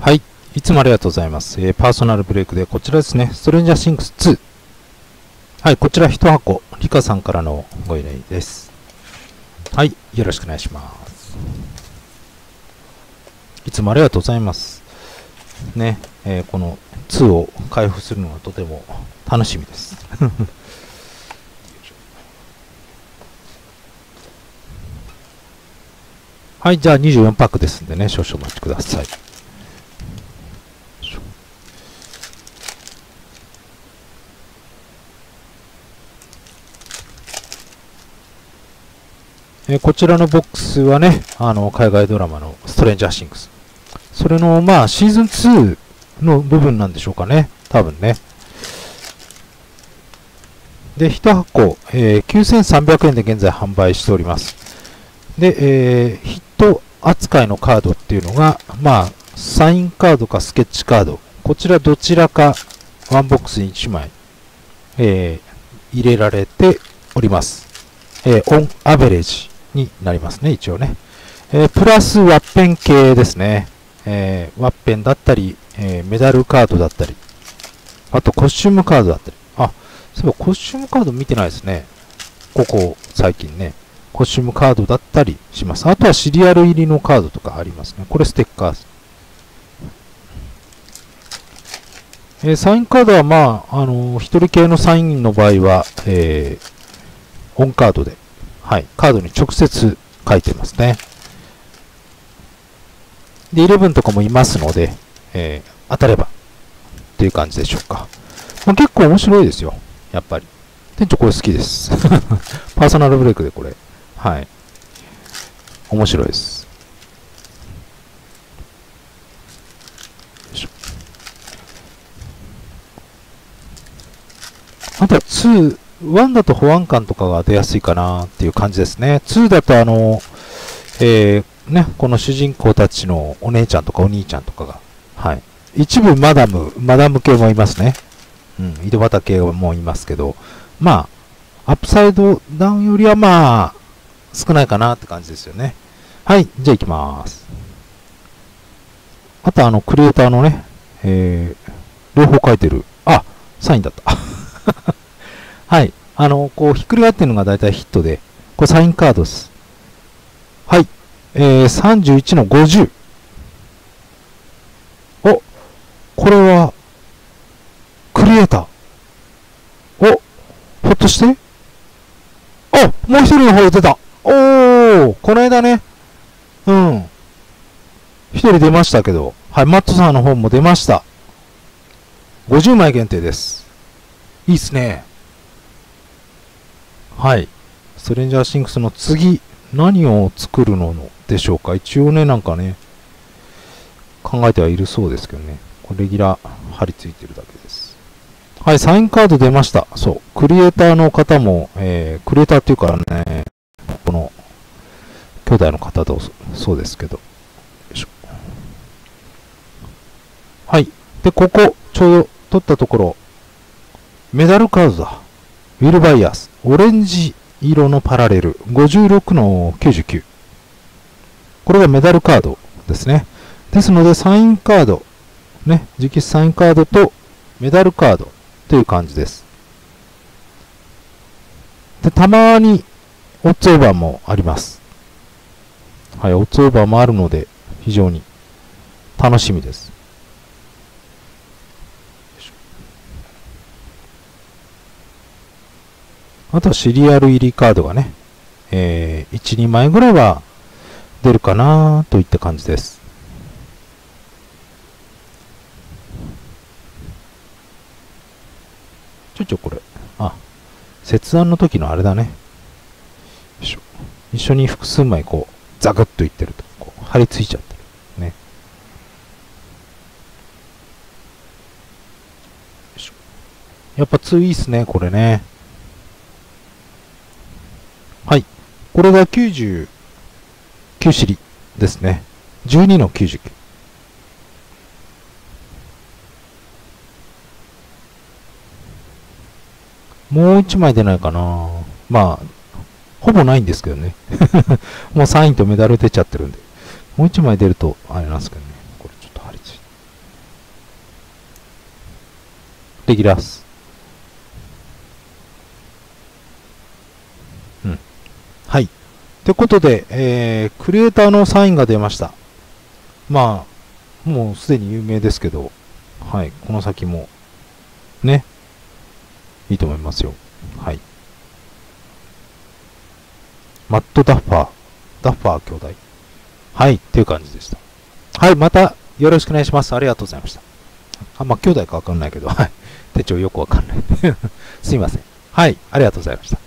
はい。いつもありがとうございます。えーパーソナルブレイクで、こちらですね、ストレンジャーシンクス2。はい、こちら1箱、リカさんからのご依頼です。はい、よろしくお願いします。いつもありがとうございます。ね、えーこの2を開封するのがとても楽しみです。はい、じゃあ24パックですんでね、少々お待ちください。えこちらのボックスはね、あの、海外ドラマのストレンジャーシングス。それの、まあ、シーズン2の部分なんでしょうかね。多分ね。で、1箱、えー9300円で現在販売しております。で、えーヒット扱いのカードっていうのが、まあ、サインカードかスケッチカード。こちらどちらかワンボックスに1枚、えー入れられております。えー on average になりますね、一応ね。えープラスワッペン系ですね。えーワッペンだったり、えーメダルカードだったり、あとコスチュームカードだったり。あ、そういえばコスチュームカード見てないですね。ここ最近ね。コスチュームカードだったりします。あとはシリアル入りのカードとかありますね。これステッカーです。えーサインカードはまあ、あのー一人系のサインの場合は、えーオンカードで、はい、カードに直接書いてますね。で、11とかもいますので、えー当たればっていう感じでしょうか。まあ、結構面白いですよ。やっぱり。店長これ好きです。パーソナルブレイクでこれ。はい。面白いです。あとは2、1だと保安官とかが出やすいかなっていう感じですね。2だとあの、えーね、この主人公たちのお姉ちゃんとかお兄ちゃんとかが、はい。一部マダム、マダム系もいますね。うん、井戸端系もいますけど、まあ、アップサイドダウンよりはまあ、少ないかなって感じですよね。はい、じゃあ行きます。あとあの、クリエイターのね、えー、両方書いてる。あ、サインだった。はい。あの、こう、ひっくり返ってるのが大体ヒットで、これサインカードです。はい。えー、31の50。お、これは、クリエイター。お、ひょっとして？あ、もう一人の方出た。おー、この間ね。うん。一人出ましたけど。はい、マットさんの方も出ました。50枚限定です。いいっすね。はい。ストレンジャーシンクスの次、何を作るのでしょうか？一応ね、なんかね、考えてはいるそうですけどね。これレギュラー貼り付いてるだけです。はい、サインカード出ました。そう。クリエイターの方も、えー、クリエイターっていうからね、この、兄弟の方とそうですけど。はい。で、ここ、ちょうど取ったところ、メダルカードだ。ウィルバイアス。オレンジ色のパラレル。56の99。これがメダルカードですね。ですので、サインカード。ね。直筆サインカードとメダルカードという感じです。で、たまに、オッズオーバーもあります。はい、オッズオーバーもあるので、非常に楽しみです。あとはシリアル入りカードがね、えー、1、2枚ぐらいは出るかなといった感じです。ちょちょこれ、あ、切断の時のあれだね。よいしょ一緒に複数枚こう、ザクッといってると、こう、張り付いちゃってる。ね。よいしょやっぱ2いいっすね、これね。これが99尻ですね。12の99。もう1枚出ないかなまあ、ほぼないんですけどね。もう3位とメダル出ちゃってるんで。もう1枚出ると、あれなんですけどね。これちょっと張り付いて。レギュラース。ということで、えー、クリエイターのサインが出ました。まあ、もうすでに有名ですけど、はい、この先も、ね、いいと思いますよ。はい。マット・ダッファー、ダッファー兄弟。はい、っていう感じでした。はい、またよろしくお願いします。ありがとうございました。あん、ま、兄弟かわかんないけど、はい。手帳よくわかんない。すいません。はい、ありがとうございました。